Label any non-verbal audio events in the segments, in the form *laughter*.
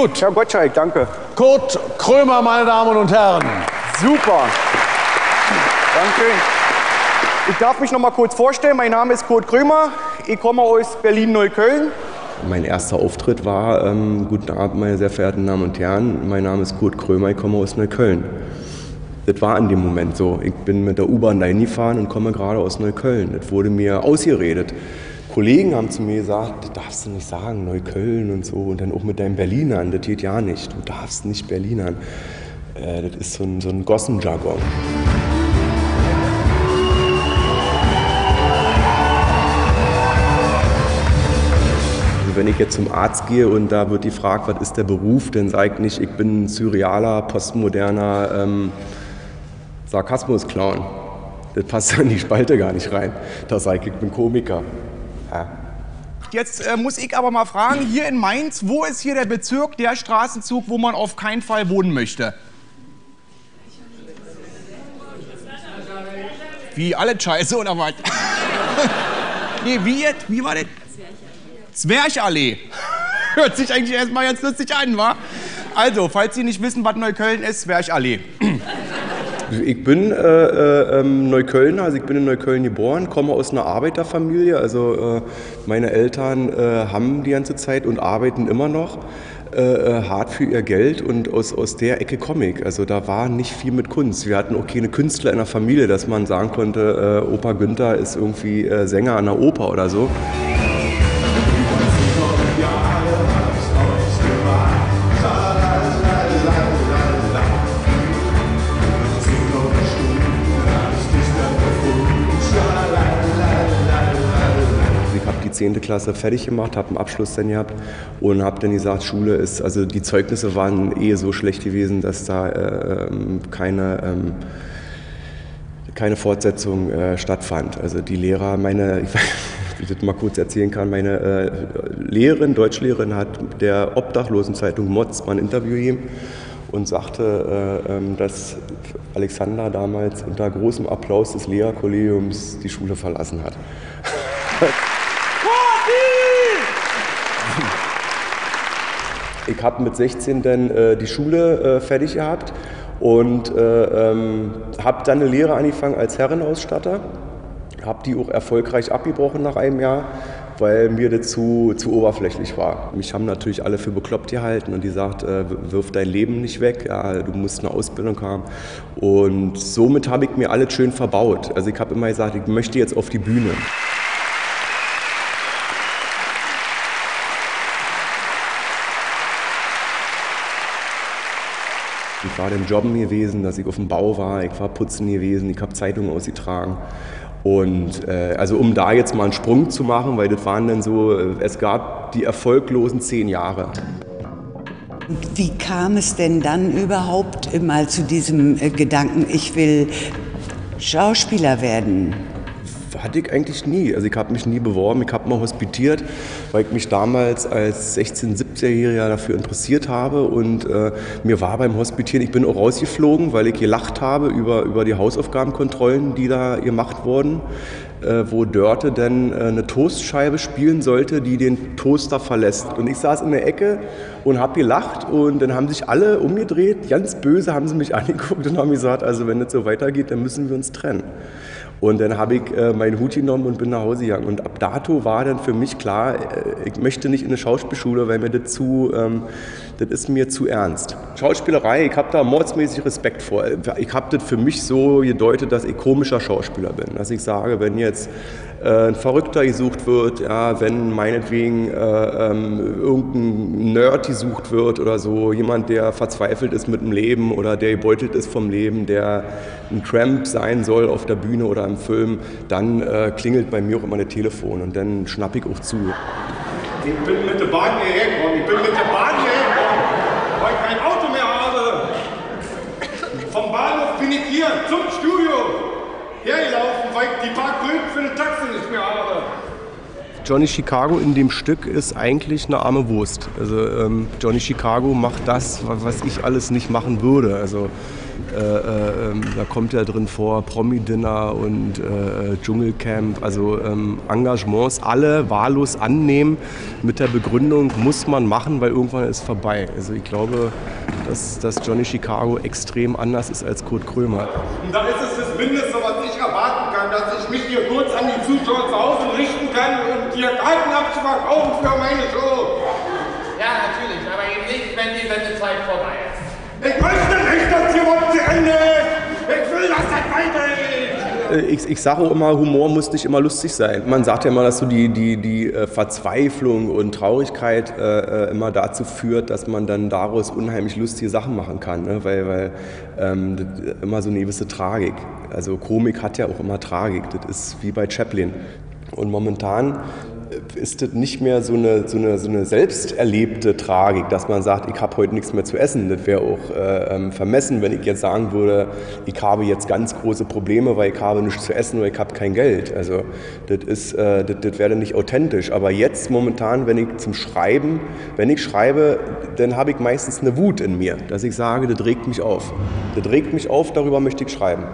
Gut. Herr Gottschalk, danke. Kurt Krömer, meine Damen und Herren. Super. Danke. Ich darf mich noch mal kurz vorstellen. Mein Name ist Kurt Krömer. Ich komme aus Berlin-Neukölln. Mein erster Auftritt war, ähm, guten Abend, meine sehr verehrten Damen und Herren, mein Name ist Kurt Krömer, ich komme aus Neukölln. Das war in dem Moment so. Ich bin mit der U-Bahn dahin gefahren und komme gerade aus Neukölln. Das wurde mir ausgeredet. Kollegen haben zu mir gesagt, das darfst du nicht sagen, Neukölln und so. Und dann auch mit deinem Berlinern, das geht ja nicht. Du darfst nicht Berlinern. Äh, das ist so ein, so ein Gossenjargon. Also wenn ich jetzt zum Arzt gehe und da wird die Frage, was ist der Beruf, dann sage ich nicht, ich bin ein surrealer, postmoderner ähm, Sarkasmus-Clown. Das passt *laughs* in die Spalte gar nicht rein. Da sage ich, ich bin Komiker. Ja. Jetzt äh, muss ich aber mal fragen, hier in Mainz, wo ist hier der Bezirk, der Straßenzug, wo man auf keinen Fall wohnen möchte? Wie, alle Scheiße oder was? *laughs* nee, wie jetzt? Wie war das? Zwerchallee. *laughs* Hört sich eigentlich erstmal ganz lustig an, wa? Also, falls Sie nicht wissen, was Neukölln ist, Zwerchallee. *clears throat* Ich bin äh, äh, ähm, Neuköllner, also ich bin in Neukölln geboren, komme aus einer Arbeiterfamilie. Also äh, meine Eltern äh, haben die ganze Zeit und arbeiten immer noch äh, äh, hart für ihr Geld und aus, aus der Ecke komme ich. Also da war nicht viel mit Kunst. Wir hatten auch keine Künstler in der Familie, dass man sagen konnte, Opa Günther ist irgendwie Sänger an der Oper oder so. 10. Klasse fertig gemacht, habe einen Abschluss dann gehabt und habe dann gesagt, Schule ist, also die Zeugnisse waren eh so schlecht gewesen, dass da äh, ähm, keine, ähm, keine Fortsetzung äh, stattfand. Also die Lehrer, meine, *laughs* ich das mal kurz erzählen kann, meine äh, Lehrerin, Deutschlehrerin hat der Obdachlosenzeitung Mods mal ein Interview gegeben und sagte, äh, ähm, dass Alexander damals unter großem Applaus des Lehrerkollegiums die Schule verlassen hat. *laughs* Ich habe mit 16 dann äh, die Schule äh, fertig gehabt und äh, ähm, habe dann eine Lehre angefangen als Herrenausstatter. Habe die auch erfolgreich abgebrochen nach einem Jahr, weil mir das zu, zu oberflächlich war. Mich haben natürlich alle für bekloppt gehalten und die sagt, äh, wirf dein Leben nicht weg, ja, du musst eine Ausbildung haben. Und somit habe ich mir alles schön verbaut. Also ich habe immer gesagt, ich möchte jetzt auf die Bühne. Ich war dann jobben gewesen, dass ich auf dem Bau war, ich war putzen gewesen, ich habe Zeitungen ausgetragen. Und äh, also um da jetzt mal einen Sprung zu machen, weil das waren dann so, äh, es gab die erfolglosen zehn Jahre. Wie kam es denn dann überhaupt mal zu diesem äh, Gedanken, ich will Schauspieler werden? Hatte ich eigentlich nie. Also ich habe mich nie beworben, ich habe mal hospitiert, weil ich mich damals als 16-, 17-Jähriger dafür interessiert habe und äh, mir war beim Hospitieren, ich bin auch rausgeflogen, weil ich gelacht habe über, über die Hausaufgabenkontrollen, die da gemacht wurden, äh, wo Dörte dann äh, eine Toastscheibe spielen sollte, die den Toaster verlässt. Und ich saß in der Ecke und habe gelacht und dann haben sich alle umgedreht, ganz böse haben sie mich *laughs* angeguckt und haben gesagt, also wenn das so weitergeht, dann müssen wir uns trennen. Und dann habe ich äh, meinen Hut genommen und bin nach Hause gegangen. Und ab dato war dann für mich klar, äh, ich möchte nicht in eine Schauspielschule, weil mir das zu, ähm, das ist mir zu ernst. Schauspielerei, ich habe da mordsmäßig Respekt vor. Ich habe das für mich so gedeutet, dass ich komischer Schauspieler bin. Dass ich sage, wenn jetzt äh, ein Verrückter gesucht wird, ja, wenn meinetwegen äh, ähm, irgendein Nerd gesucht wird oder so, jemand, der verzweifelt ist mit dem Leben oder der gebeutelt ist vom Leben, der ein Tramp sein soll auf der Bühne oder im Film, dann äh, klingelt bei mir auch immer ein Telefon und dann schnapp ich auch zu. Ich bin mit der Bahn hierher gekommen, ich bin mit der Bahn hierher gekommen, weil ich kein Auto mehr habe. Vom Bin ich hier zum Studio hergelaufen, weil ich die paar Kröten für eine Taxi nicht mehr habe. Johnny Chicago in dem Stück ist eigentlich eine arme Wurst. Also ähm, Johnny Chicago macht das, was ich alles nicht machen würde. Also Äh, äh, ähm, da kommt ja drin vor Promi-Dinner und äh, Dschungelcamp, also ähm, Engagements, alle wahllos annehmen mit der Begründung, muss man machen, weil irgendwann ist vorbei. Also ich glaube, dass, dass Johnny Chicago extrem anders ist als Kurt Krömer. Und da ist es das Mindeste, was ich erwarten kann, dass ich mich hier kurz an die Zuschauer zu Hause richten kann und hier Karten abzuverkaufen für meine Show. Ja, natürlich, aber eben nicht, wenn die Sendezeit vorbei ist. Ich will, dass das weitergeht. Äh, Ich, ich sage auch immer, Humor muss nicht immer lustig sein. Man sagt ja immer, dass so die, die, die äh, Verzweiflung und Traurigkeit äh, äh, immer dazu führt, dass man dann daraus unheimlich lustige Sachen machen kann. Ne? Weil, weil ähm, immer so eine gewisse Tragik. Also Komik hat ja auch immer Tragik. Das ist wie bei Chaplin. Und momentan ist das nicht mehr so eine, so eine, so eine selbst erlebte Tragik, dass man sagt, ich habe heute nichts mehr zu essen. Das wäre auch äh, ähm, vermessen, wenn ich jetzt sagen würde, ich habe jetzt ganz große Probleme, weil ich habe nichts zu essen oder ich habe kein Geld. Also das, ist, äh, das, das wäre nicht authentisch. Aber jetzt momentan, wenn ich zum Schreiben, wenn ich schreibe, dann habe ich meistens eine Wut in mir, dass ich sage, das regt mich auf. Das regt mich auf, darüber möchte ich schreiben.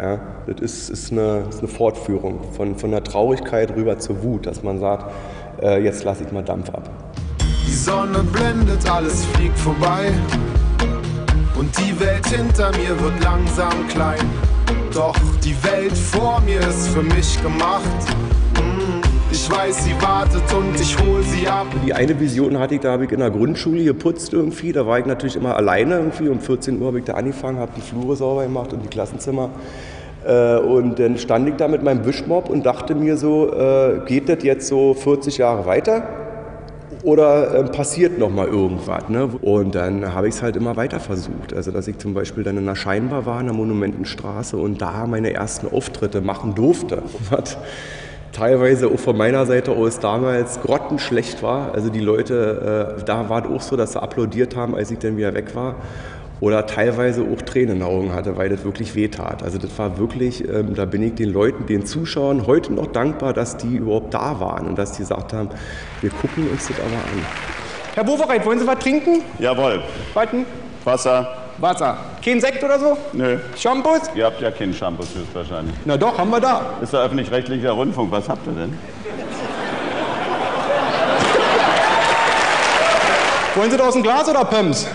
Ja, das ist, ist, eine, ist eine Fortführung von, von der Traurigkeit rüber zur Wut, dass man sagt, äh, jetzt lasse ich mal Dampf ab. Die Sonne blendet, alles fliegt vorbei. Und die Welt hinter mir wird langsam klein. Doch die Welt vor mir ist für mich gemacht. Ich weiß, sie wartet und ich hol sie ab. Die eine Vision hatte ich, da habe ich in der Grundschule geputzt irgendwie. Da war ich natürlich immer alleine irgendwie. Um 14 Uhr habe ich da angefangen, habe die Flure sauber gemacht und die Klassenzimmer. Äh, Und dann stand ich da mit meinem Wischmopp und dachte mir so, äh, geht das jetzt so 40 Jahre weiter? Oder äh, passiert noch mal irgendwas? Ne? Und dann habe ich es halt immer weiter versucht. Also dass ich zum Beispiel dann in der Scheinbar war, in der Monumentenstraße und da meine ersten Auftritte machen durfte. *laughs* Was teilweise auch von meiner Seite aus damals grottenschlecht war. Also die Leute, äh, da war es auch so, dass sie applaudiert haben, als ich dann wieder weg war. Oder teilweise auch Tränen in den Augen hatte, weil das wirklich wehtat. Also das war wirklich, ähm, da bin ich den Leuten, den Zuschauern heute noch dankbar, dass die überhaupt da waren und dass die gesagt haben, wir gucken uns das aber an. Herr Bovereit, wollen Sie was trinken? Jawohl. Warten. Wasser? Wasser. Kein Sekt oder so? Nö. Shampoos? Ihr habt ja keinen Shampoos höchstwahrscheinlich. Na doch, haben wir da. Ist ja öffentlich-rechtlicher Rundfunk. Was habt ihr denn? Wollen Sie da aus dem Glas oder Pumps?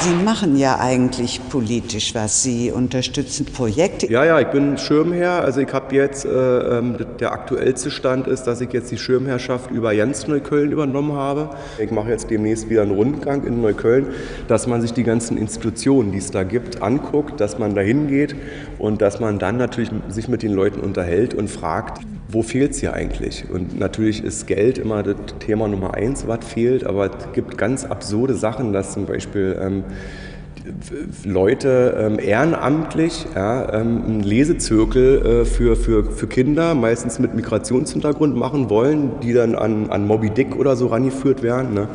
Sie machen ja eigentlich politisch was. Sie unterstützen Projekte. Ja, ja, ich bin Schirmherr. Also ich habe jetzt, äh, ähm, der aktuellste Stand ist, dass ich jetzt die Schirmherrschaft über Jens Neukölln übernommen habe. Ich mache jetzt demnächst wieder einen Rundgang in Neukölln, dass man sich die ganzen Institutionen, die es da gibt, anguckt, dass man da hingeht und dass man dann natürlich sich mit den Leuten unterhält und fragt, wo fehlt es hier eigentlich? Und natürlich ist Geld immer das Thema Nummer eins, was fehlt, aber es gibt ganz absurde Sachen, dass zum Beispiel ähm, Leute ähm, ehrenamtlich ja, ähm, einen Lesezirkel äh, für, für, für Kinder, meistens mit Migrationshintergrund machen wollen, die dann an, an Moby Dick oder so rangeführt werden, ne,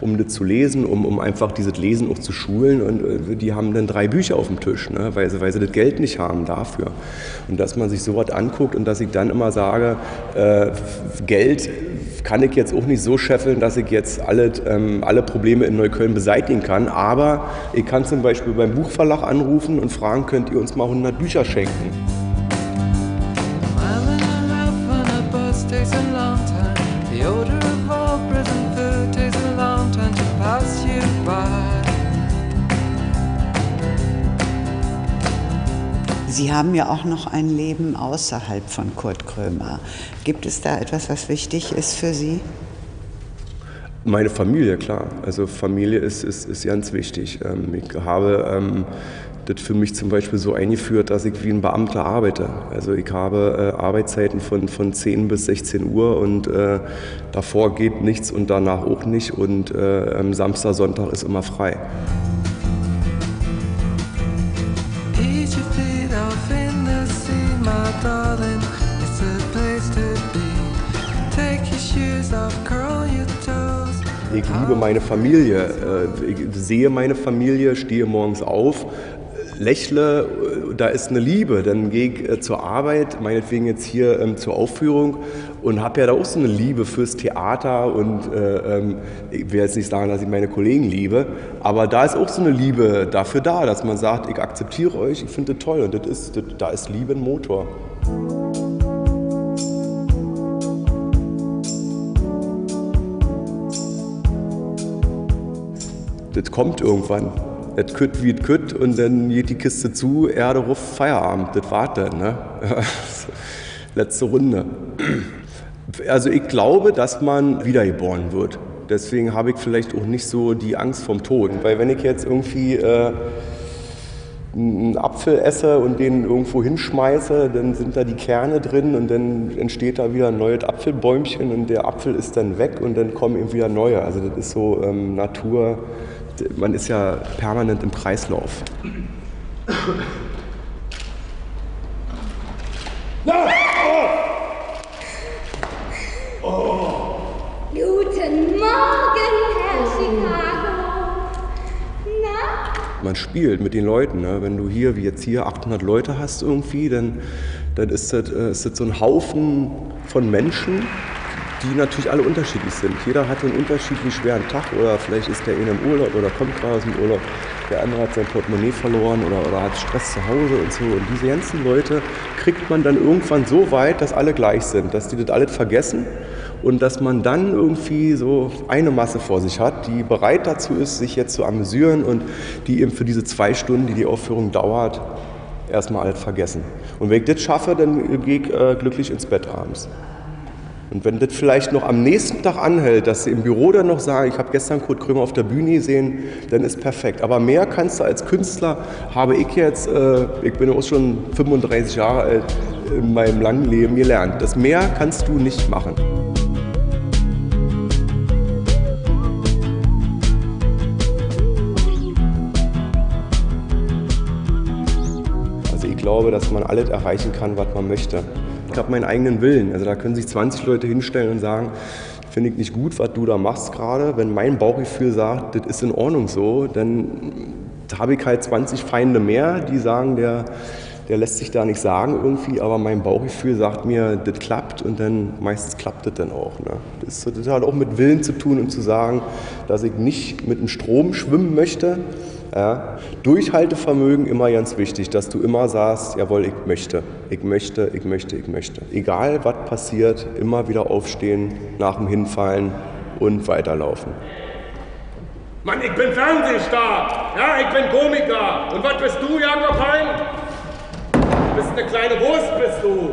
um das zu lesen, um, um einfach dieses Lesen auch zu schulen. Und äh, die haben dann drei Bücher auf dem Tisch, ne, weil, sie, weil sie das Geld nicht haben dafür. Und dass man sich sowas anguckt und dass ich dann immer sage, äh, Geld kann ich jetzt auch nicht so scheffeln, dass ich jetzt alle, ähm, alle Probleme in Neukölln beseitigen kann. Aber ich kann zum Beispiel beim Buchverlag anrufen und fragen, könnt ihr uns mal 100 Bücher schenken? Sie haben ja auch noch ein Leben außerhalb von Kurt Krömer. Gibt es da etwas, was wichtig ist für Sie? Meine Familie, klar. Also Familie ist, ist, ist ganz wichtig. Ähm, Ich habe ähm, das für mich zum Beispiel so eingeführt, dass ich wie ein Beamter arbeite. Also ich habe äh, Arbeitszeiten von, von 10 bis 16 Uhr und äh, davor geht nichts und danach auch nicht und äh, am Samstag, Sonntag ist immer frei. Ich liebe meine Familie. Äh, Ich sehe meine Familie, stehe morgens auf, lächle, äh, da ist eine Liebe. Dann gehe ich äh, zur Arbeit, meinetwegen jetzt hier ähm, zur Aufführung und habe ja da auch so eine Liebe fürs Theater und äh, ähm, ich will jetzt nicht sagen, dass ich meine Kollegen liebe, aber da ist auch so eine Liebe dafür da, dass man sagt, ich akzeptiere euch, ich finde das toll und das ist, das, da ist Liebe ein Motor. Das kommt irgendwann. Das kütt wie es kütt und dann geht die Kiste zu, Erde ruf, Feierabend. Das war dann, ne? *laughs* Letzte Runde. Also ich glaube, dass man wiedergeboren wird. Deswegen habe ich vielleicht auch nicht so die Angst vom Tod. Weil wenn ich jetzt irgendwie äh, einen Apfel esse und den irgendwo hinschmeiße, dann sind da die Kerne drin und dann entsteht da wieder ein neues Apfelbäumchen und der Apfel ist dann weg und dann kommen eben wieder neue. Also das ist so ähm, Natur, man ist ja permanent im Kreislauf. Guten Morgen, Herr Chicago. Na? Man spielt mit den Leuten. Ne? Wenn du hier, wie jetzt hier, 800 Leute hast irgendwie, dann, dann ist, das, äh, ist das so ein Haufen von Menschen, die natürlich alle unterschiedlich sind. Jeder hat einen unterschiedlich schweren Tag oder vielleicht ist der eine im Urlaub oder kommt gerade aus dem Urlaub. Der andere hat sein Portemonnaie verloren oder, oder hat Stress zu Hause und so. Und diese ganzen Leute kriegt man dann irgendwann so weit, dass alle gleich sind, dass die das alles vergessen und dass man dann irgendwie so eine Masse vor sich hat, die bereit dazu ist, sich jetzt zu amüsieren und die eben für diese zwei Stunden, die die Aufführung dauert, erstmal alles vergessen. Und wenn ich das schaffe, dann gehe ich äh, glücklich ins Bett abends. Und wenn das vielleicht noch am nächsten Tag anhält, dass sie im Büro dann noch sagen, ich habe gestern Kurt Krömer auf der Bühne gesehen, dann ist perfekt. Aber mehr kannst du als Künstler, habe ich jetzt, äh, ich bin auch schon 35 Jahre alt, in meinem langen Leben gelernt. Das mehr kannst du nicht machen. Also ich glaube, dass man alles erreichen kann, was man möchte. Ich habe meinen eigenen Willen. Also da können sich 20 Leute hinstellen und sagen, finde ich nicht gut, was du da machst gerade. Wenn mein Bauchgefühl sagt, das ist in Ordnung so, dann habe ich halt 20 Feinde mehr, die sagen, der, der lässt sich da nicht sagen irgendwie, aber mein Bauchgefühl sagt mir, das klappt und dann meistens klappt das dann auch. Ne? Das, das hat auch mit Willen zu tun und zu sagen, dass ich nicht mit dem Strom schwimmen möchte. Ja? Durchhaltevermögen immer ganz wichtig, dass du immer sagst, jawohl, ich möchte, ich möchte, ich möchte, ich möchte. Egal was passiert, immer wieder aufstehen, nach dem Hinfallen und weiterlaufen. Mann, ich bin Fernsehstar. Ja, ich bin Komiker. Und was bist du, Jakob Hein? Du bist eine kleine Wurst, bist du.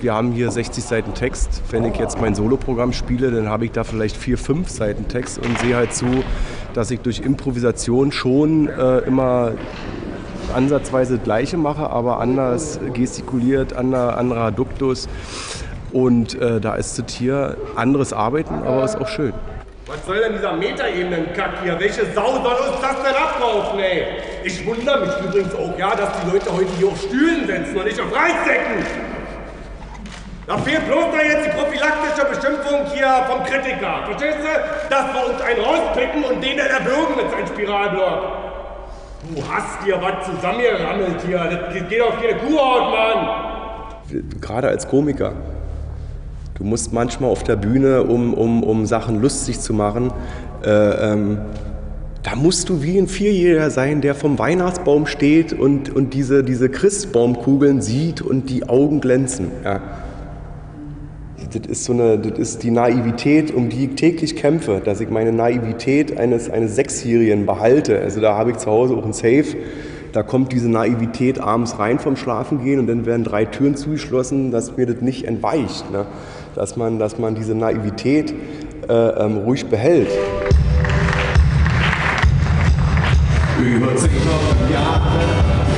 Wir haben hier 60 Seiten Text. Wenn ich jetzt mein Soloprogramm spiele, dann habe ich da vielleicht vier, fünf Seiten Text und sehe halt zu, dass ich durch Improvisation schon äh, immer ansatzweise das Gleiche mache, aber anders gestikuliert, ander, anderer Duktus. Und äh, da ist das hier anderes Arbeiten, aber ist auch schön. Was soll denn dieser Metaebenen-Kack hier? Welche Sau soll uns das denn abkaufen, ey? Ich wundere mich übrigens auch, ja, dass die Leute heute hier auf Stühlen sitzen und nicht auf Reissäcken. Da fehlt bloß da jetzt die prophylaktische Beschimpfung hier vom Kritiker. Verstehst du? Dass wir uns einen rauspicken und den dann erwürgen mit seinem Spiralblock. Du hast dir was zusammengerammelt hier. Das geht auf jede Kuhhaut, Mann. Gerade als Komiker. Du musst manchmal auf der Bühne, um, um, um Sachen lustig zu machen, äh, ähm, da musst du wie ein Vierjähriger sein, der vom Weihnachtsbaum steht und, und diese, diese Christbaumkugeln sieht und die Augen glänzen. Ja. Das ist, so eine, das ist die Naivität, um die ich täglich kämpfe, dass ich meine Naivität eines, eines Sechsjährigen behalte. Also da habe ich zu Hause auch ein Safe. Da kommt diese Naivität abends rein vom Schlafengehen und dann werden drei Türen zugeschlossen, dass mir das nicht entweicht. Ne? Dass, man, dass man diese Naivität äh, ähm, ruhig behält. Über 10.000 Jahre